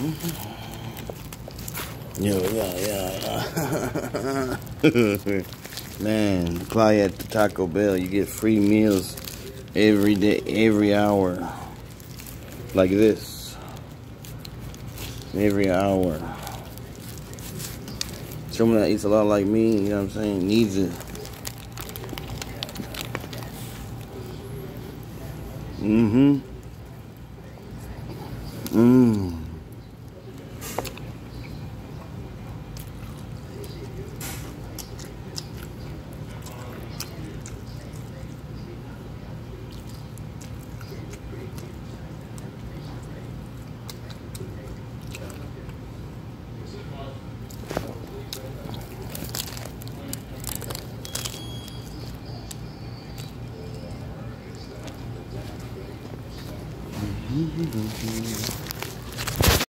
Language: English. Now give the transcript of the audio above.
Yo, yeah, yeah. Man, apply at the Taco Bell. You get free meals every day, every hour. Like this. Every hour. Someone that eats a lot like me, you know what I'm saying, needs it. Mm-hmm. Mmm. Mm-hmm.